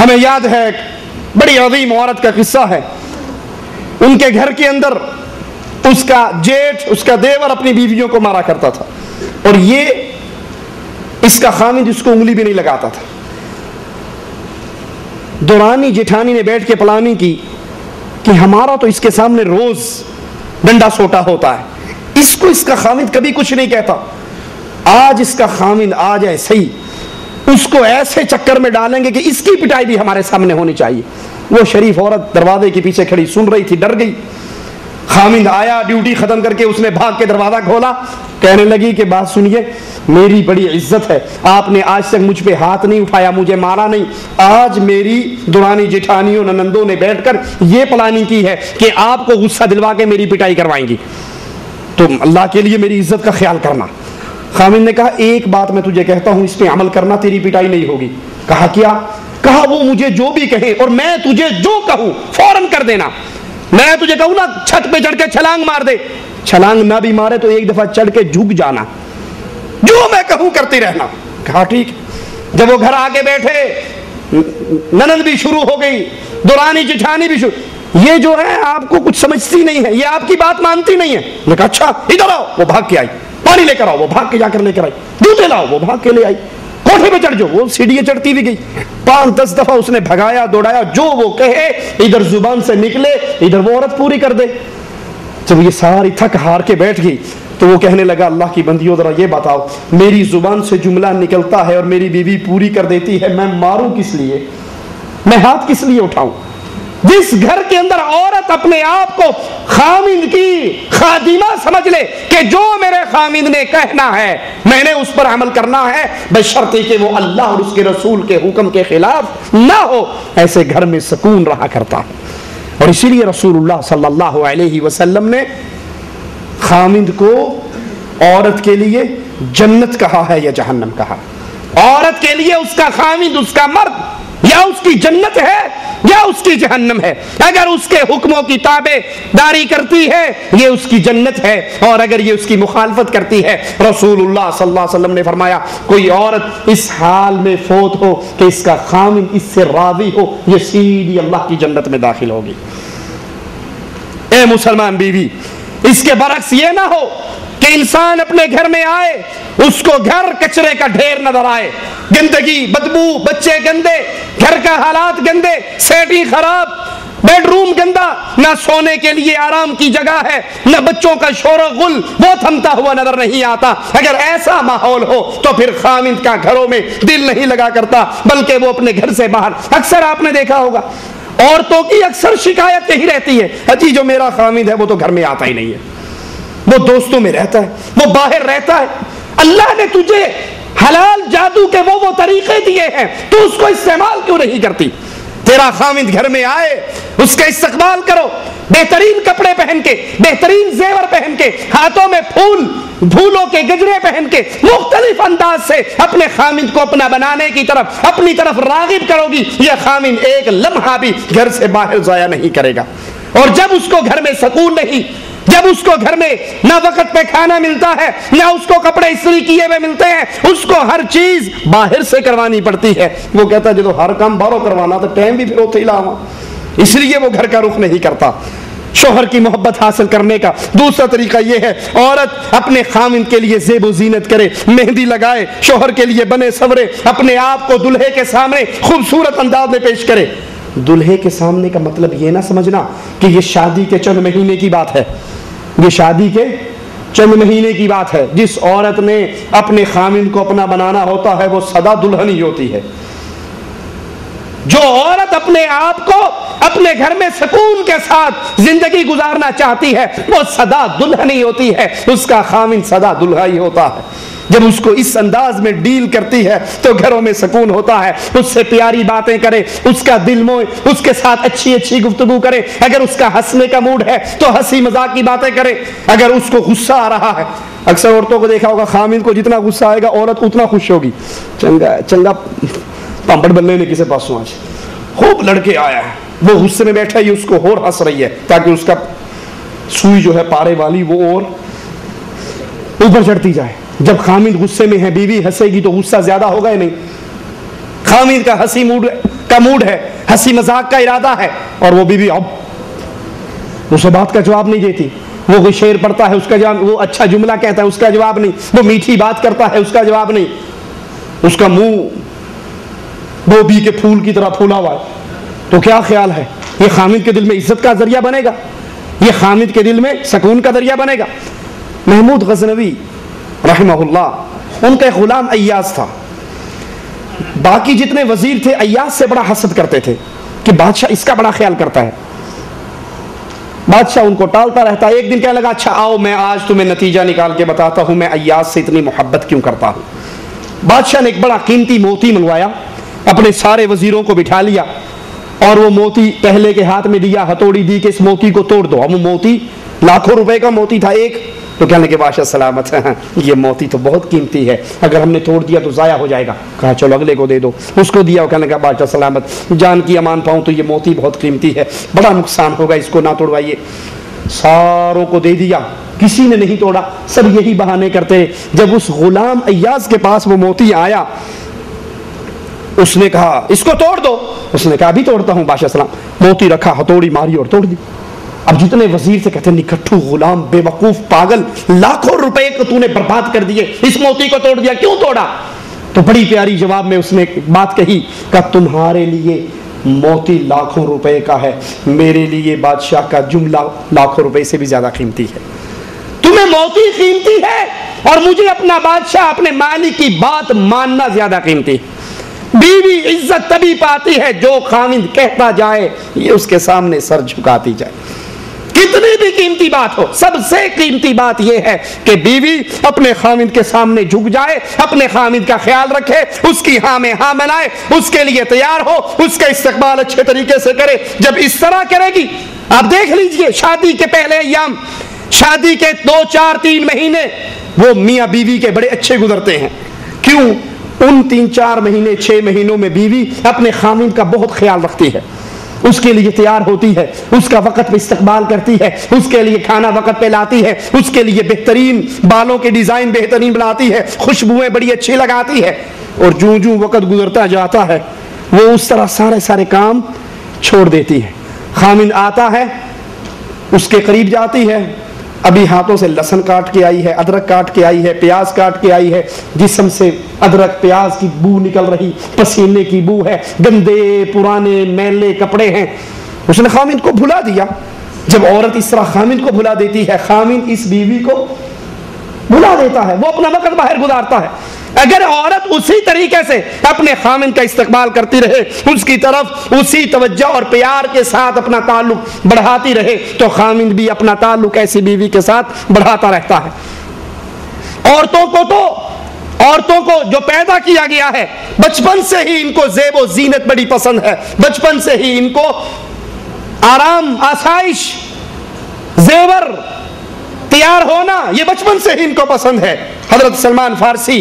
हमें याद है बड़ी अजीम औरत का किस्सा है। उनके घर के अंदर उसका जेठ, उसका देवर अपनी बीवियों को मारा करता था। और ये इसका खामिद उसको उंगली भी नहीं लगाता था। दुरानी जेठानी ने बैठ के प्लानिंग की कि हमारा तो इसके सामने रोज डंडा सोटा होता है। इसको इसका खामिद कभी कुछ नहीं कहता। आज इसका खामिद आ जाए सही उसको ऐसे चक्कर में डालेंगे कि इसकी पिटाई भी हमारे सामने होनी चाहिए। वो शरीफ औरत दरवाजे के पीछे खड़ी सुन रही थी, डर गई। खामिद आया, ड्यूटी खत्म करके उसने भाग के दरवाज़ा खोला। कहने लगी कि, बात सुनिए, मेरी बड़ी इज़्ज़त है। आपने आज तक मुझ पे हाथ नहीं उठाया, मुझे मारा नहीं। आज मेरी दुरानी जेठानियों ननंदों ने बैठकर ये प्लानिंग की है कि आपको गुस्सा दिलवा के मेरी पिटाई करवाएँगी। तो अल्लाह के लिए मेरी इज़्ज़त का ख्याल करना। खामिद ने कहा, एक बात मैं तुझे कहता हूँ, इस पे अमल करना तेरी पिटाई नहीं होगी। कहा, क्या? कहा, वो मुझे जो भी कहे और मैं तुझे जो कहूँ, फ़ौरन कर देना। मैं तुझे कहूँ ना, छत पे चढ़ के छलांग मार दे। छलांग ना भी मारे तो एक दफ़ा चढ़ के झुक जाना। जो मैं कहूँ करते रहना। कहा, ठीक। जब वो घर आके बैठे, ननद भी शुरू हो गई, दुरानी, जिठानी भी शुरू। ये जो है, आपको कुछ समझती नहीं है, ये आपकी बात मानती नहीं है। मैं कहा अच्छा इधर आओ। वो भाग के आई। पानी लेकर आओ, वो भाग के जाकर लेकर आई। जूते लाओ, वो भाग के ले आई। कोठे पे चढ़ जाओ, वो सीढ़ियाँ चढ़ती भी गई। पाँच दस दफ़ा उसने भगाया, दौड़ाया, जो वो कहे, इधर ज़ुबान से निकले, इधर वो औरत पूरी कर दे। जब ये सारी थक हार के बैठ गई तो वो कहने लगा, अल्लाह की बंदियों, जरा ये बताओ, मेरी ज़ुबान से जुमला निकलता है और मेरी बीवी पूरी कर देती है, मैं मारूं किस लिए? मैं हाथ किस लिए उठाऊं? जिस घर के अंदर औरत अपने आप को खामिंद की खादिमा समझ ले कि जो मेरे खामिंद ने कहना है, मैंने उस पर अमल करना है, बशर्ते कि वो अल्लाह और उसके रसूल के हुक्म के खिलाफ ना हो। ऐसे घर में सुकून रहा करता है। और इसीलिए रसूलुल्लाह सल्लल्लाहु अलैहि वसल्लम ने खामिद को औरत के लिए जन्नत कहा है या जहन्नम कहा? औरत के लिए उसका खामिद उसका मर्द या उसकी जन्नत है, या उसकी जहन्नम है। अगर उसके हुक्मों की ताबेदारी करती है, ये उसकी जन्नत है। और अगर ये उसकी मुखालफत करती है, रसूलुल्लाह सल्लल्लाहु अलैहि वसल्लम ने फरमाया, कोई औरत इस हाल में फोत हो कि इसका खामिन इससे राज़ी हो, ये सीधी अल्लाह की जन्नत में दाखिल होगी। ए मुसलमान बीवी, इसके बरक्स ये ना हो कि इंसान अपने घर में आए, उसको घर कचरे का ढेर नज़र आए। गंदगी, बदबू, बच्चे गंदे, घर का हालात गंदे सेटिंग खराब, बेडरूम गंदा, ना सोने के लिए आराम की जगह है, न बच्चों का शोर गुल, वो थमता हुआ नज़र नहीं आता। अगर ऐसा माहौल हो तो फिर खामिद का घरों में दिल नहीं लगा करता, बल्कि वो अपने घर से बाहर। अक्सर आपने देखा होगा, औरतों की अक्सर शिकायत यही रहती है। अजी जो मेरा खामिद है, वो तो घर में आता ही नहीं है। वो दोस्तों में रहता है, वो बाहर रहता है। अल्लाह ने तुझे हलाल जादू के वो वो तरीके दिए हैं तो उसको इस्तेमाल क्यों नहीं करती? तेरा खामिद घर में आए, उसका इस्तकबाल करो। बेहतरीन कपड़े पहन के, बेहतरीन जेवर पहन के, हाथों में फूल, फूलों के गजरे पहन के, मुख्तलिफ़ अंदाज से अपने खामिद को अपना बनाने की तरफ़, अपनी तरफ़ रागिब करोगी। यह खामिद एक लम्हा भी घर से बाहर जाया नहीं करेगा। और जब उसको घर में सुकून नहीं जब उसको घर में ना वक्त पे खाना मिलता है, ना उसको कपड़े इस्त्री किए हुए मिलते हैं, उसको हर चीज़ बाहर से करवानी पड़ती है। वो कहता है जो हर काम बाहरों करवाना तो टाइम भी फिर उते लावा। इसलिए वो घर का रुख नहीं करता। शोहर की मोहब्बत हासिल करने का दूसरा तरीका यह है, औरत अपने खामिन के लिए जेब जीनत करे, मेहंदी लगाए, शोहर के लिए बने सवरे, अपने आप को दुल्हे के सामने खूबसूरत अंदाज में पेश करे। दुल्हे के सामने का मतलब ये ना समझना कि ये शादी के चंद महीने की बात है। ये शादी के चंद महीने की बात है। जिस औरत ने अपने खामिन को अपना बनाना होता है, वो सदा दुल्हन ही होती है। जो औरत अपने आप को अपने घर में सुकून के साथ ज़िंदगी गुजारना चाहती है, वो सदा दुल्हन ही होती है। उसका खामिन सदा दुल्हा ही होता है। जब उसको इस अंदाज में डील करती है तो घरों में सुकून होता है। उससे प्यारी बातें करे, उसका दिल मोए, उसके साथ अच्छी अच्छी गुफ्तगु करे। अगर उसका हंसने का मूड है तो हँसी मज़ाक की बातें करे। अगर उसको गुस्सा आ रहा है, अक्सर औरतों को देखा होगा खामिद को जितना गुस्सा आएगा, औरत उतना खुश होगी। चंगा चंगा पापड़ बल्ले ने किसे पास आज। खूब लड़के आया है। वो गुस्से में बैठा ही उसको और हंस रही है, ताकि उसका सुई जो है, पारे वाली वो और ऊपर चढ़ती जाए। जब खामिद गुस्से में है, बीवी हंसेगी तो गुस्सा ज़्यादा होगा ही नहीं? खामिद का हँसी मूड, का मूड है, हँसी मज़ाक का इरादा है, और वो बीवी अब उसे बात का जवाब नहीं देती। वो कोई शेर पढ़ता है, उसका जवाब, वो अच्छा जुमला कहता है, उसका जवाब नहीं। वो मीठी बात करता है, उसका जवाब नहीं। उसका मुँह गोभी के फूल की तरह फूला हुआ है। तो क्या ख्याल है? ये खामिद के दिल में इज़्ज़त का ज़रिया बनेगा? ये खामिद के दिल में सकून का ज़रिया बनेगा? महमूद गजनवी रहमहुल्ला उनका एक गुलाम अयाज था। बाकी जितने वज़ीर थे अयाज से बड़ा हसद करते थे कि बादशाह इसका बड़ा ख्याल करता है। बादशाह उनको टालता रहता एक दिन क्या लगा अच्छा आओ, मैं आज तुम्हें नतीजा निकाल के बताता हूँ, मैं अयाज से इतनी मोहब्बत क्यों करता हूँ? बादशाह ने एक बड़ा कीमती मोती मंगवाया, अपने सारे वजीरों को बिठा लिया और वो मोती पहले के हाथ में दिया, हथौड़ी दी कि इस मोती को तोड़ दो। अब मोती लाखों रुपए का मोती था, एक तो कहने के बादशाह सलामत है। ये मोती तो बहुत कीमती है। अगर हमने तोड़ दिया तो ज़ाया हो जाएगा। कहा, चलो, अगले को दे दो। उसको दिया कहने का बादशाह सलामत, जान की अमान पाऊँ तो ये मोती बहुत कीमती है। बड़ा नुकसान होगा इसको ना तोड़वाइए। सारों को दे दिया। किसी ने नहीं तोड़ा। सब यही बहाने करते जब उस गुलाम अयाज के पास वो मोती आया, उसने कहा, इसको तोड़ दो। उसने कहा, अभी तोड़ता हूँ, बादशाह सलाम। मोती रखा, हथौड़ी मारी और तोड़ दी। अब जितने वज़ीर से कहते निकट्ठू गुलाम, बेवकूफ़, पागल, लाखों रुपए को तूने बर्बाद कर दिए, इस मोती को तोड़ दिया, क्यों तोड़ा? तो बड़ी प्यारी जवाब में उसने बात कही का तुम्हारे लिए मोती लाखों रुपए का है, मेरे लिए बादशाह का जुमला लाखों रुपए से भी ज़्यादा कीमती है। तुम्हें मोती कीमती है और मुझे अपना बादशाह, अपने मालिक की बात मानना ज़्यादा कीमती है। बीवी इज़्ज़त तभी पाती है जो खामिद कहता जाए, ये उसके सामने सर झुकाती जाए। कितनी भी कीमती बात हो, सबसे कीमती बात यह है कि बीवी अपने खामिद के सामने झुक जाए, अपने खामिद का ख्याल रखे, उसकी हाँ में हाँ बनाए उसके लिए तैयार हो, उसका इस्तेमाल अच्छे तरीके से करे, जब इस तरह करेगी, आप देख लीजिए शादी के पहले अयाम शादी के दो, चार, तीन महीने, वो मियाँ बीवी के बड़े अच्छे गुजरते हैं। क्यों? उन तीन, चार महीने, छह महीनों में बीवी अपने खामिद का बहुत ख्याल रखती है। उसके लिए तैयार होती है, उसका वक़्त पे इस्तेमाल करती है, उसके लिए खाना वक़्त पे लाती है, उसके लिए बेहतरीन बालों के डिज़ाइन बेहतरीन बनाती है, खुशबुएँ बड़ी अच्छी लगाती है। और जो जो वक़्त गुजरता जाता है, वो उस तरह सारे सारे काम छोड़ देती है। खामिन आता है, उसके करीब जाती है अभी हाथों से लहसन काट के आई है, अदरक काट के आई है, प्याज काट के आई है, जिसम से अदरक, प्याज की बू निकल रही, पसीने की बू है, गंदे पुराने मैले कपड़े हैं। उसने खामिन को भुला दिया। जब औरत इस तरह खामिन को भुला देती है खामिन इस बीवी को भुला देता है। वो अपना वक्त बाहर गुजारता है। अगर औरत उसी तरीके से अपने खामिन का इस्तेमाल करती रहे, उसकी तरफ़ उसी तवज्जो और प्यार के साथ अपना ताल्लुक बढ़ाती रहे तो खामिन भी अपना ताल्लुक ऐसी बीवी के साथ बढ़ाता रहता है। औरतों को तो औरतों को जो पैदा किया गया है, बचपन से ही इनको जेब जीनत बड़ी पसंद है। बचपन से ही इनको आराम, आसाइश, जेवर, तैयार होना, ये बचपन से ही इनको पसंद है। हज़रत सलमान फारसी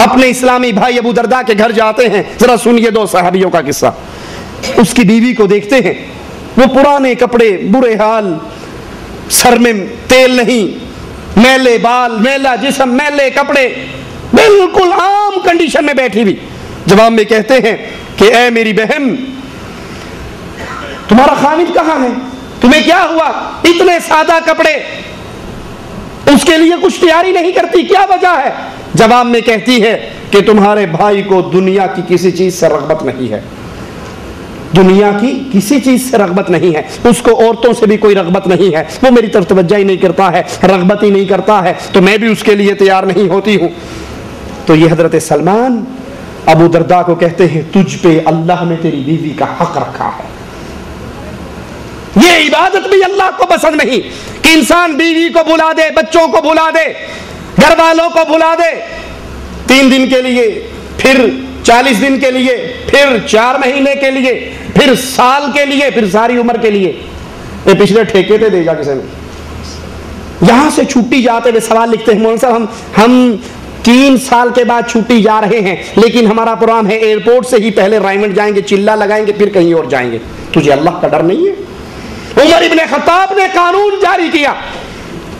अपने इस्लामी भाई अबू दरदा के घर जाते हैं। जरा सुनिए दो साहबियों का किस्सा। उसकी बीवी को देखते हैं। वो पुराने कपड़े, बुरे हाल, सर में तेल नहीं, मैले बाल, मेला जिसम, मैले कपड़े, बिल्कुल आम कंडीशन में बैठी हुई। जवाब में कहते हैं कि, ए मेरी बहन, तुम्हारा खामिद कहाँ है? तुम्हें क्या हुआ? इतने सादा कपड़े, उसके लिए कुछ तैयारी नहीं करती, क्या वजह है? जवाब में कहती है कि तुम्हारे भाई को दुनिया की किसी चीज़ से रगबत नहीं है। दुनिया की किसी चीज़ से रगबत नहीं है। उसको औरतों से भी कोई रगबत नहीं है। वो मेरी तरफ़ तवज्जा ही नहीं करता है, रगबत ही नहीं करता है। तो मैं भी उसके लिए तैयार नहीं होती हूँ। तो ये हज़रत सलमान अबू दरदा को कहते हैं, तुझ पे अल्लाह ने तेरी बीवी का हक रखा है। ये इबादत भी अल्लाह को पसंद नहीं कि इंसान बीवी को बुला दे, बच्चों को बुला दे। घर वालों को बुला दे। तीन दिन के लिए, फिर चालीस दिन के लिए, फिर चार महीने के लिए, फिर साल के लिए, फिर सारी उम्र के लिए। ये पिछले ठेके थे देगा किसी ने। यहाँ से छुट्टी जाते हुए सवाल लिखते हैं, मोहन साहब, हम हम तीन साल के बाद छुट्टी जा रहे हैं, लेकिन हमारा प्रोग्राम है एयरपोर्ट से ही पहले रायमंड जाएँगे, चिल्ला लगाएँगे, फिर कहीं और जाएँगे। तुझे अल्लाह का डर नहीं है? उमर इबन खताब ने कानून जारी किया।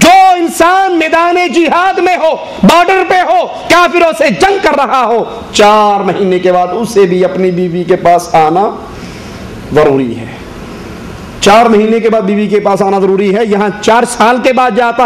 जो इंसान मैदान जिहाद में हो, बॉर्डर पे हो, काफिरों से जंग कर रहा हो, चार महीने के बाद उसे भी अपनी बीवी के पास आना ज़रूरी है। चार महीने के बाद बीवी के पास आना ज़रूरी है। यहाँ चार साल के बाद जाता है।